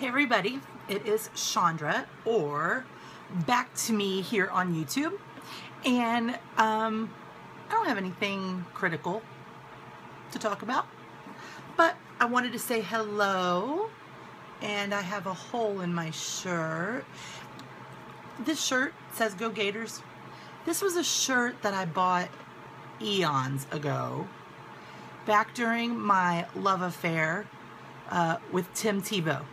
Hey everybody, it is Chandra or back to me here on YouTube and um, I don't have anything critical to talk about but I wanted to say hello and I have a hole in my shirt. This shirt says Go Gators. This was a shirt that I bought eons ago back during my love affair uh, with Tim Tebow.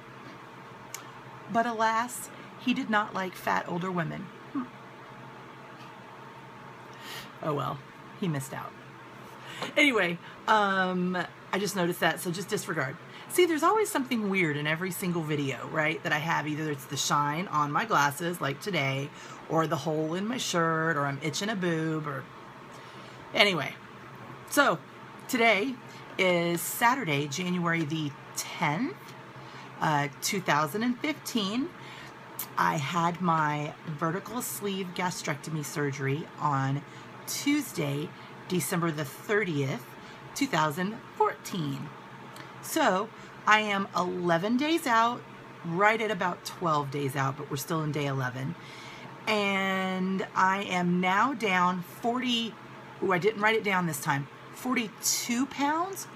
But alas, he did not like fat older women. Hmm. Oh well, he missed out. Anyway, um, I just noticed that, so just disregard. See, there's always something weird in every single video, right, that I have. Either it's the shine on my glasses, like today, or the hole in my shirt, or I'm itching a boob, or... Anyway, so today is Saturday, January the 10th, uh, 2015. I had my vertical sleeve gastrectomy surgery on Tuesday, December the 30th, 2014. So I am 11 days out, right at about 12 days out, but we're still in day 11. And I am now down 40, oh, I didn't write it down this time, 42 pounds.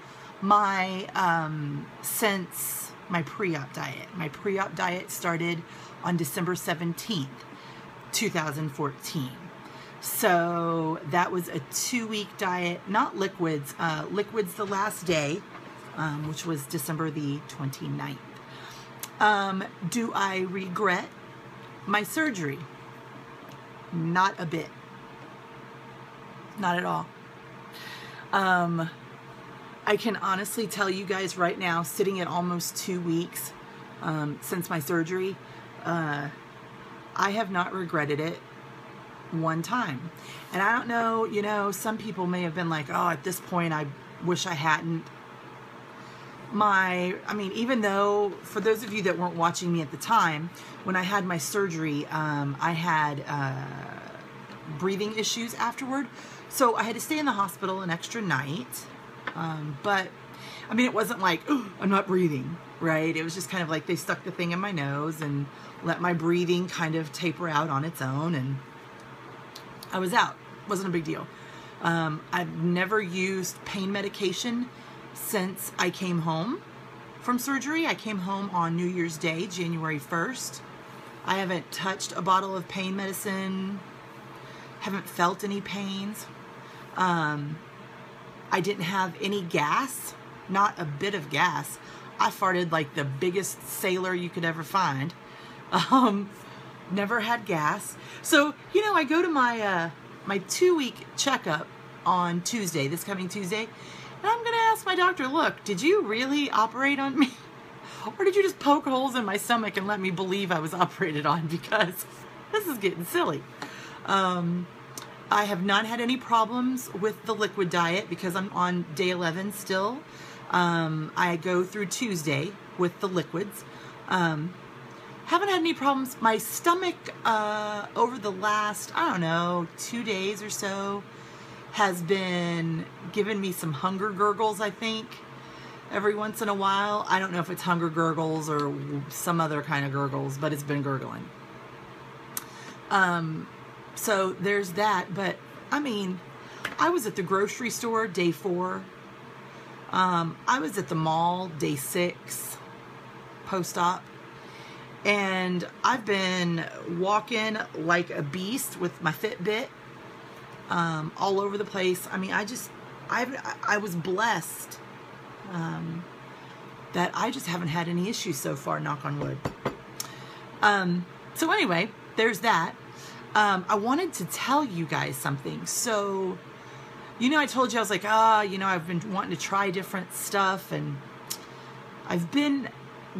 My, um, since my pre-op diet. My pre-op diet started on December 17th, 2014. So that was a two-week diet, not liquids, uh, liquids the last day, um, which was December the 29th. Um, do I regret my surgery? Not a bit. Not at all. Um, I can honestly tell you guys right now, sitting at almost two weeks um, since my surgery, uh, I have not regretted it one time. And I don't know, you know, some people may have been like, oh, at this point, I wish I hadn't. My, I mean, even though, for those of you that weren't watching me at the time, when I had my surgery, um, I had uh, breathing issues afterward. So I had to stay in the hospital an extra night. Um, but I mean, it wasn't like, I'm not breathing, right? It was just kind of like they stuck the thing in my nose and let my breathing kind of taper out on its own. And I was out. Wasn't a big deal. Um, I've never used pain medication since I came home from surgery. I came home on New Year's Day, January 1st. I haven't touched a bottle of pain medicine, haven't felt any pains. Um, I didn't have any gas, not a bit of gas. I farted like the biggest sailor you could ever find. Um, never had gas. So, you know, I go to my, uh, my two week checkup on Tuesday, this coming Tuesday, and I'm going to ask my doctor, look, did you really operate on me? Or did you just poke holes in my stomach and let me believe I was operated on? Because this is getting silly. Um, I have not had any problems with the liquid diet because I'm on day 11 still. Um, I go through Tuesday with the liquids. Um, haven't had any problems. My stomach uh, over the last, I don't know, two days or so has been giving me some hunger gurgles, I think, every once in a while. I don't know if it's hunger gurgles or some other kind of gurgles, but it's been gurgling. Um, so there's that. But I mean, I was at the grocery store day four. Um, I was at the mall day six, post op. And I've been walking like a beast with my Fitbit um, all over the place. I mean, I just, I I was blessed um, that I just haven't had any issues so far, knock on wood. Um, so anyway, there's that um, I wanted to tell you guys something. So, you know, I told you I was like, ah, oh, you know, I've been wanting to try different stuff, and I've been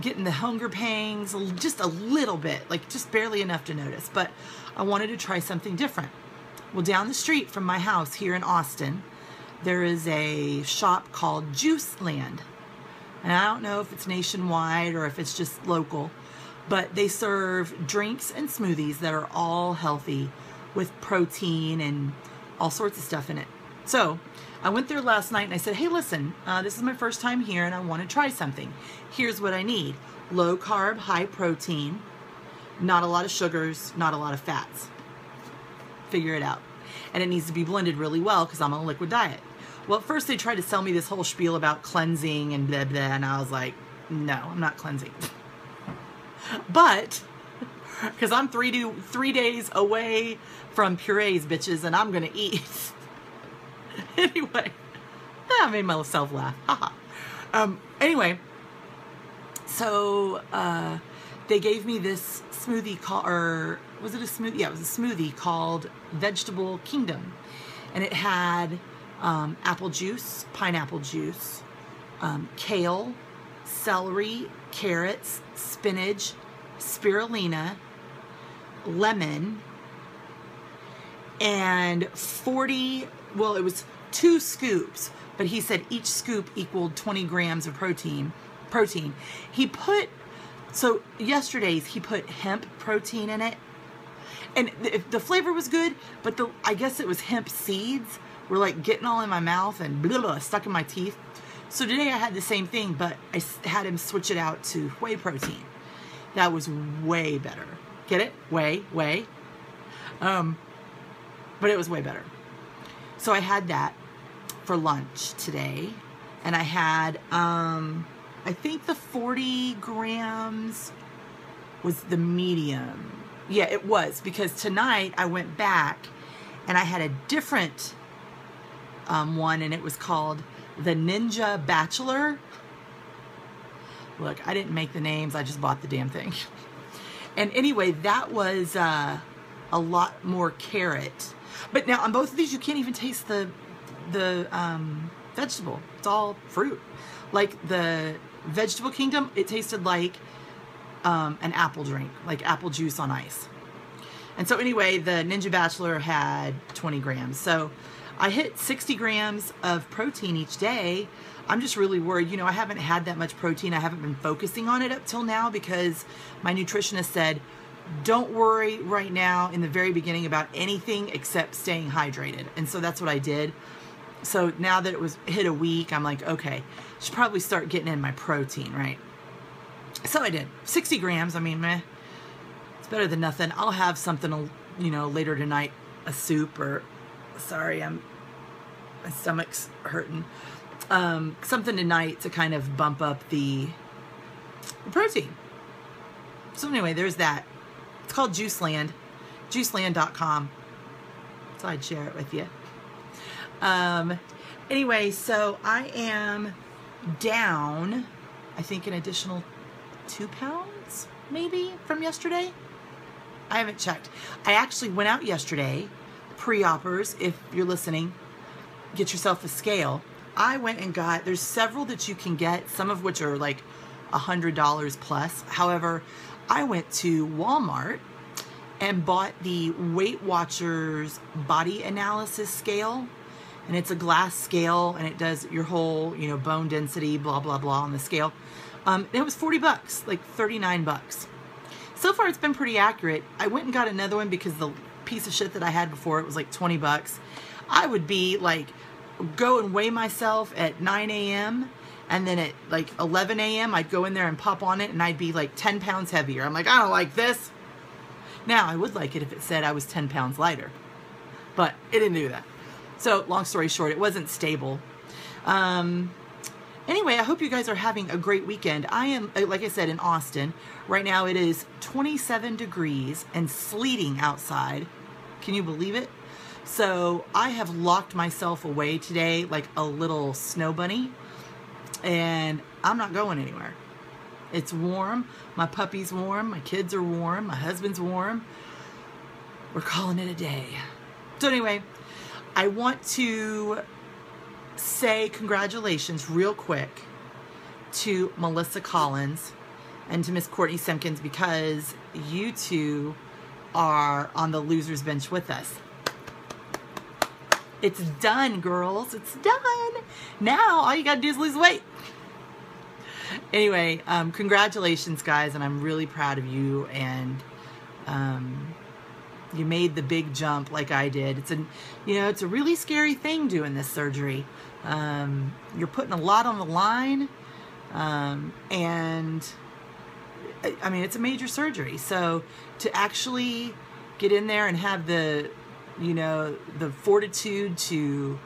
getting the hunger pangs just a little bit, like just barely enough to notice. But I wanted to try something different. Well, down the street from my house here in Austin, there is a shop called Juice Land. And I don't know if it's nationwide or if it's just local but they serve drinks and smoothies that are all healthy with protein and all sorts of stuff in it. So I went there last night and I said, hey, listen, uh, this is my first time here and I want to try something. Here's what I need. low carb, high protein, not a lot of sugars, not a lot of fats. Figure it out. And it needs to be blended really well because I'm on a liquid diet. Well, first they tried to sell me this whole spiel about cleansing and blah, blah, and I was like, no, I'm not cleansing. but, because I'm three, do, three days away from purees, bitches, and I'm going to eat. anyway, I made myself laugh. um, anyway, so uh, they gave me this smoothie called, or was it a smoothie? Yeah, it was a smoothie called Vegetable Kingdom. And it had um, apple juice, pineapple juice, um, kale, celery, carrots, spinach, spirulina, lemon, and 40, well, it was two scoops, but he said each scoop equaled 20 grams of protein. Protein. He put, so yesterday's, he put hemp protein in it. And the, the flavor was good, but the I guess it was hemp seeds were like getting all in my mouth and blah, blah, stuck in my teeth. So today I had the same thing, but I had him switch it out to whey protein. That was way better. Get it? Whey, whey. Um, but it was way better. So I had that for lunch today, and I had, um, I think the 40 grams was the medium. Yeah, it was because tonight I went back and I had a different um, one, and it was called the Ninja Bachelor. Look, I didn't make the names, I just bought the damn thing. And anyway, that was uh, a lot more carrot. But now on both of these, you can't even taste the the um, vegetable. It's all fruit. Like the Vegetable Kingdom, it tasted like um, an apple drink, like apple juice on ice. And so anyway, the Ninja Bachelor had 20 grams. So I hit 60 grams of protein each day. I'm just really worried. You know, I haven't had that much protein. I haven't been focusing on it up till now because my nutritionist said, don't worry right now in the very beginning about anything except staying hydrated. And so that's what I did. So now that it was hit a week, I'm like, okay, should probably start getting in my protein, right? So I did 60 grams. I mean, meh, it's better than nothing. I'll have something, you know, later tonight, a soup or sorry, I'm my stomach's hurting. Um, something tonight to kind of bump up the, the protein. So anyway, there's that. It's called Juiceland, juiceland.com. So I'd share it with you. Um, anyway, so I am down, I think, an additional two pounds, maybe, from yesterday. I haven't checked. I actually went out yesterday pre-oppers, if you're listening, get yourself a scale. I went and got, there's several that you can get, some of which are like a $100 plus. However, I went to Walmart and bought the Weight Watchers body analysis scale. And it's a glass scale and it does your whole, you know, bone density, blah, blah, blah on the scale. Um, it was 40 bucks, like 39 bucks. So far, it's been pretty accurate. I went and got another one because the piece of shit that I had before, it was like 20 bucks. I would be like, go and weigh myself at 9 a.m. And then at like 11 a.m., I'd go in there and pop on it and I'd be like 10 pounds heavier. I'm like, I don't like this. Now, I would like it if it said I was 10 pounds lighter, but it didn't do that. So, long story short, it wasn't stable. Um, anyway, I hope you guys are having a great weekend. I am, uh, like I said, in Austin. Right now it is 27 degrees and sleeting outside. Can you believe it? So I have locked myself away today like a little snow bunny and I'm not going anywhere. It's warm. My puppy's warm. My kids are warm. My husband's warm. We're calling it a day. So anyway, I want to say congratulations real quick to Melissa Collins and to Miss Courtney Simpkins because you two are on the loser's bench with us. It's done, girls. It's done. Now all you got to do is lose weight. Anyway, um, congratulations, guys, and I'm really proud of you. And um, you made the big jump like I did. It's a, you know, it's a really scary thing doing this surgery. Um, you're putting a lot on the line, um, and I mean, it's a major surgery. So to actually get in there and have the, you know, the fortitude to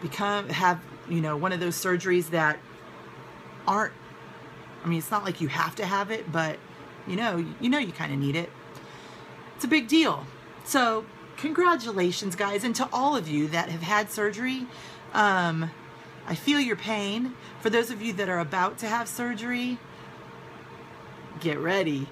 become, have, you know, one of those surgeries that aren't, I mean, it's not like you have to have it, but you know, you know, you kind of need it. It's a big deal. So congratulations, guys, and to all of you that have had surgery. Um, I feel your pain. For those of you that are about to have surgery, get ready.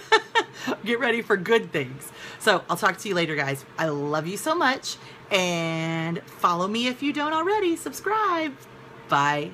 get ready for good things. So I'll talk to you later, guys. I love you so much. And follow me if you don't already. Subscribe. Bye.